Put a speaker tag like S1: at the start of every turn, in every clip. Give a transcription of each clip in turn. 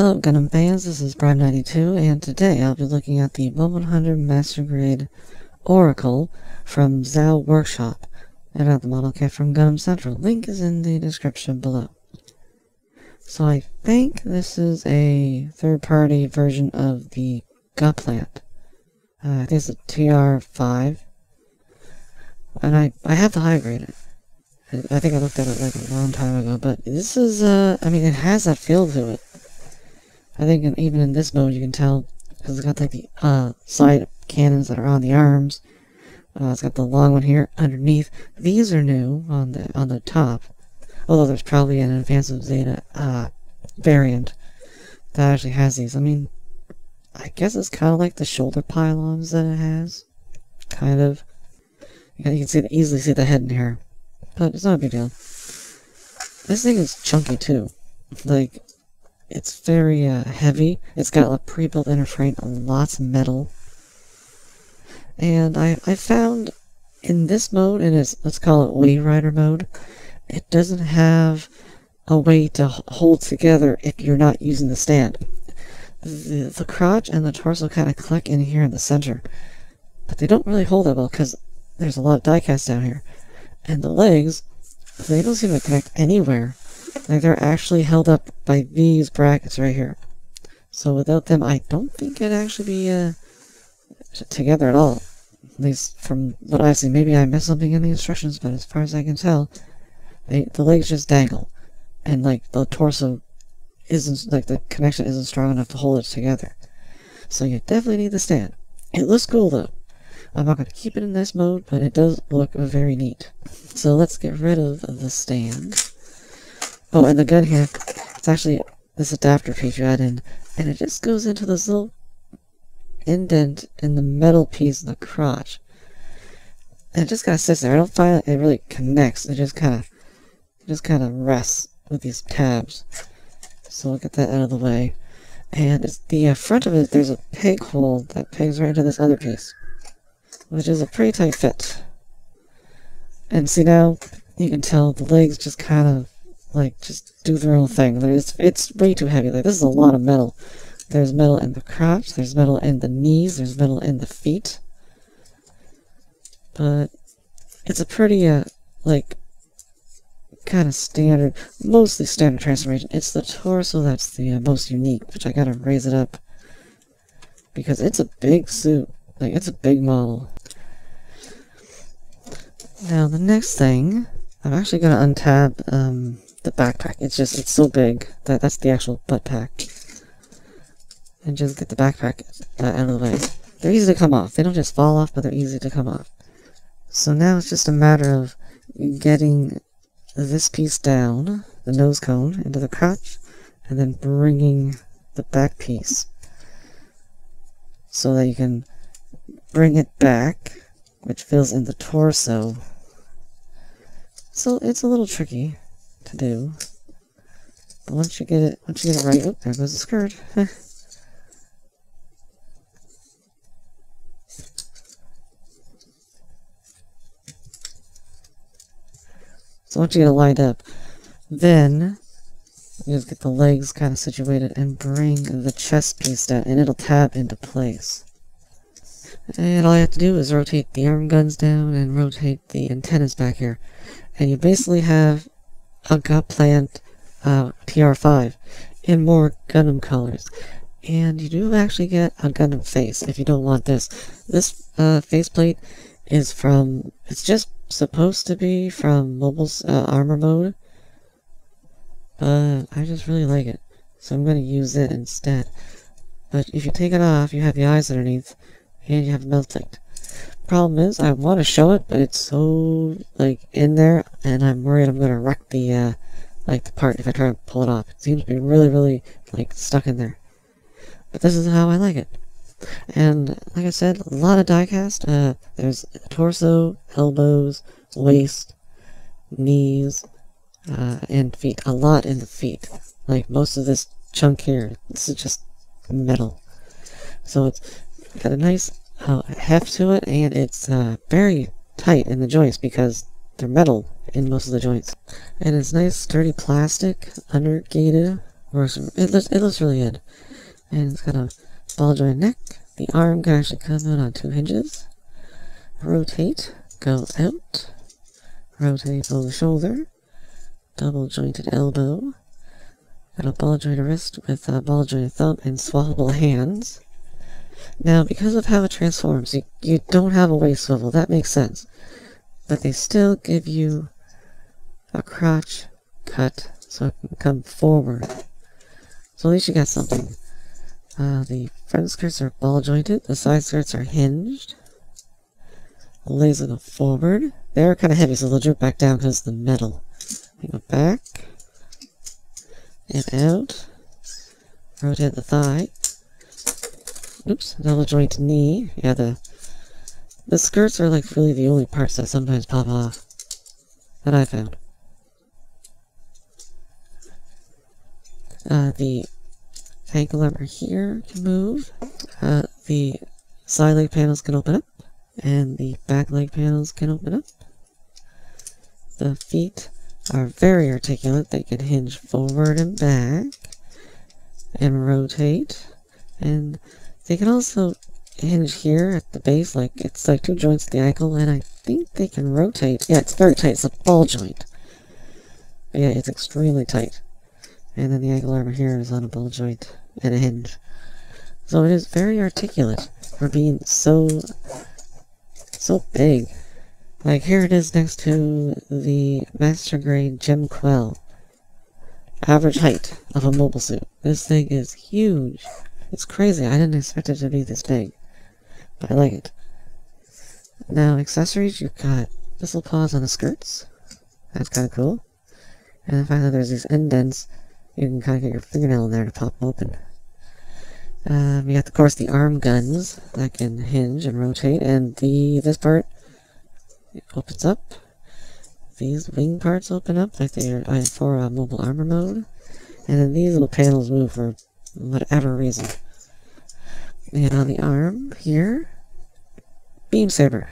S1: Hello Gundam fans, this is Prime92 and today I'll be looking at the Moment Hunter Master Grade Oracle from Zao Workshop. I got the model kit from Gundam Central. Link is in the description below. So I think this is a third-party version of the Gaplant. Uh, I think it's a TR5. And I, I have the high grade. I think I looked at it like a long time ago, but this is, uh, I mean, it has that feel to it. I think in, even in this mode you can tell, because it's got like the uh, side cannons that are on the arms. Uh, it's got the long one here underneath. These are new on the on the top, although there's probably an Advanced Zeta uh, variant that actually has these. I mean, I guess it's kind of like the shoulder pylons that it has, kind of. You can see easily see the head in here, but it's not a big deal. This thing is chunky too. Like it's very uh, heavy. It's got a pre-built inner frame, lots of metal. And I, I found in this mode, in its, let's call it Wii Rider mode, it doesn't have a way to hold together if you're not using the stand. The, the crotch and the torso kind of click in here in the center, but they don't really hold that well because there's a lot of diecast down here. And the legs, they don't seem to connect anywhere. Like they're actually held up by these brackets right here. So without them, I don't think it'd actually be uh, together at all. At least from what I see. Maybe I missed something in the instructions, but as far as I can tell, they, the legs just dangle. And like the torso isn't, like the connection isn't strong enough to hold it together. So you definitely need the stand. It looks cool though. I'm not going to keep it in this mode, but it does look very neat. So let's get rid of the stand. Oh, and the gun here, it's actually this adapter piece you add in, and it just goes into this little indent in the metal piece in the crotch. And it just kind of sits there. I don't find it really connects. It just kind of, just kind of rests with these tabs. So we'll get that out of the way. And it's the uh, front of it, there's a peg hole that pegs right into this other piece, which is a pretty tight fit. And see now, you can tell the legs just kind of like just do their own thing. There's it's way too heavy. Like this is a lot of metal. There's metal in the crotch. There's metal in the knees. There's metal in the feet. But it's a pretty uh like kind of standard, mostly standard transformation. It's the torso that's the uh, most unique, which I gotta raise it up because it's a big suit. Like it's a big model. Now the next thing, I'm actually gonna untab um, the backpack. It's just, it's so big that that's the actual butt pack. And just get the backpack uh, out of the way. They're easy to come off. They don't just fall off, but they're easy to come off. So now it's just a matter of getting this piece down, the nose cone, into the crotch, and then bringing the back piece so that you can bring it back, which fills in the torso. So it's a little tricky to do. But once you get it, once you get it right, oh, there goes the skirt. so once you get it lined up, then you just get the legs kind of situated and bring the chest piece down, and it'll tap into place. And all you have to do is rotate the arm guns down and rotate the antennas back here. And you basically have a Gaplant uh, TR5 in more Gundam colors. And you do actually get a Gundam face if you don't want this. This uh, faceplate is from, it's just supposed to be from Mobile's uh, armor mode. But I just really like it. So I'm going to use it instead. But if you take it off, you have the eyes underneath, and you have melting. Problem is, I want to show it, but it's so, like, in there, and I'm worried I'm going to wreck the, uh, like, the part if I try to pull it off. It seems to be really, really, like, stuck in there. But this is how I like it. And, like I said, a lot of diecast. Uh, there's torso, elbows, waist, knees, uh, and feet. A lot in the feet. Like, most of this chunk here, this is just metal. So it's got a nice heft to it, and it's uh, very tight in the joints because they're metal in most of the joints. And it's nice sturdy plastic, undergated, works. It looks it looks really good, and it's got a ball joint neck. The arm can actually come out on two hinges. Rotate, go out. Rotate over the shoulder. Double jointed elbow. Got a ball jointed wrist with a ball jointed thumb and swappable hands. Now, because of how it transforms, you, you don't have a waist swivel. That makes sense. But they still give you a crotch cut so it can come forward. So at least you got something. Uh, the front skirts are ball jointed. The side skirts are hinged. The legs go forward. They're kind of heavy, so they'll drip back down because the metal. They go back and out. Rotate the thigh. Oops, double joint knee. Yeah, the the skirts are like really the only parts that sometimes pop off. That I found. Uh, the ankle armor here can move. Uh, the side leg panels can open up. And the back leg panels can open up. The feet are very articulate. They can hinge forward and back. And rotate. And they can also hinge here at the base, like it's like two joints at the ankle, and I think they can rotate. Yeah, it's very tight. It's a ball joint. But yeah, it's extremely tight. And then the ankle armor here is on a ball joint and a hinge. So it is very articulate for being so, so big. Like here it is next to the Master Grade GM Quel. Average height of a mobile suit. This thing is huge. It's crazy. I didn't expect it to be this big. But I like it. Now, accessories, you've got whistle paws on the skirts. That's kind of cool. And then finally there's these indents. You can kind of get your fingernail in there to pop open. Um, you got, of course, the arm guns that can hinge and rotate. And the this part opens up. These wing parts open up like they are for uh, mobile armor mode. And then these little panels move for whatever reason. And on the arm here, beam saber.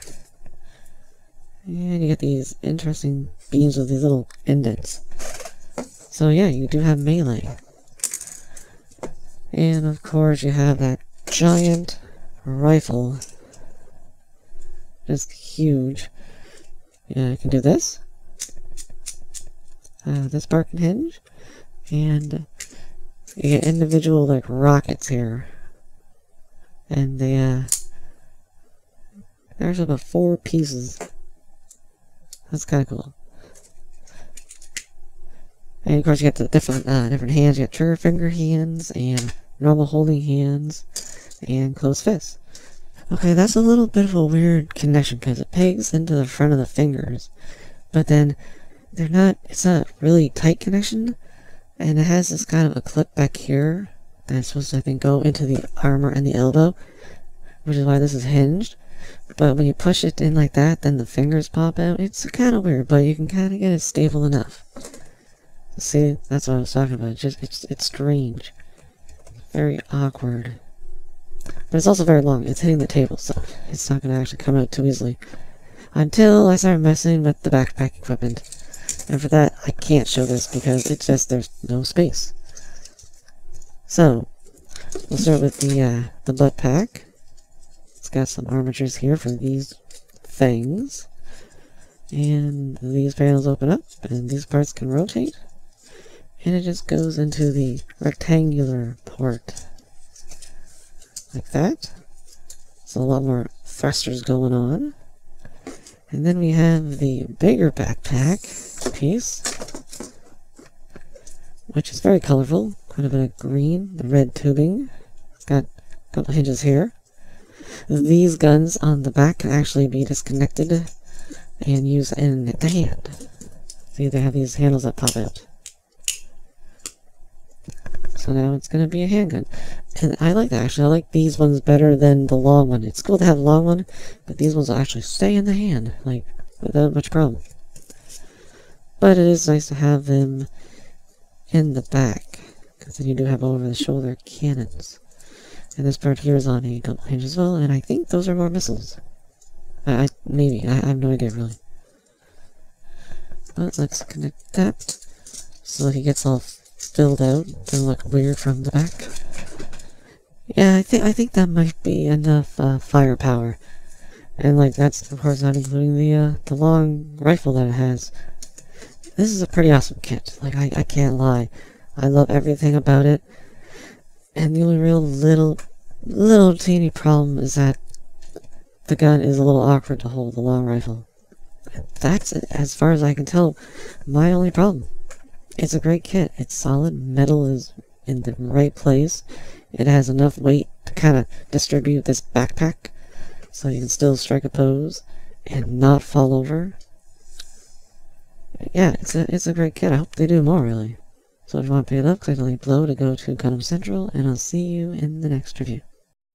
S1: And you get these interesting beams with these little indents. So yeah, you do have melee. And of course you have that giant rifle. Just huge. Yeah, I can do this. Uh, this part can hinge. And you get individual, like, rockets here. And uh... There's about four pieces. That's kind of cool. And of course you get the different, uh, different hands. You got trigger finger hands, and normal holding hands, and closed fists. Okay, that's a little bit of a weird connection, because it pegs into the front of the fingers. But then, they're not, it's not a really tight connection. And it has this kind of a clip back here that's supposed to, I think, go into the armor and the elbow, which is why this is hinged. But when you push it in like that, then the fingers pop out. It's kind of weird, but you can kind of get it stable enough. See, that's what I was talking about. It's just, it's, it's strange. Very awkward. But it's also very long. It's hitting the table, so it's not going to actually come out too easily. Until I start messing with the backpack equipment. And for that, I can't show this because it's just, there's no space. So, we'll start with the, uh, the butt pack. It's got some armatures here for these things. And these panels open up, and these parts can rotate. And it just goes into the rectangular port. Like that. So a lot more thrusters going on. And then we have the bigger backpack piece, which is very colorful. Quite a bit of green, the red tubing. It's got a couple hinges here. These guns on the back can actually be disconnected and used in the hand. See, they have these handles that pop out. So now it's going to be a handgun. And I like that, actually. I like these ones better than the long one. It's cool to have a long one, but these ones will actually stay in the hand, like, without much problem. But it is nice to have them in the back, because then you do have over-the-shoulder cannons. And this part here is on a double hinge as well, and I think those are more missiles. I, I maybe, I, I have no idea really. But let's connect that, so he gets all filled out to look weird from the back. Yeah, I think I think that might be enough uh, firepower. And like that's of course not including the uh, the long rifle that it has. This is a pretty awesome kit. Like I, I can't lie. I love everything about it. And the only real little little teeny problem is that the gun is a little awkward to hold the long rifle. That's as far as I can tell my only problem. It's a great kit. It's solid. Metal is in the right place. It has enough weight to kind of distribute this backpack so you can still strike a pose and not fall over. Yeah, it's a, it's a great kit. I hope they do more, really. So if you want to pay it up, click the link below to go to Gundam Central, and I'll see you in the next review.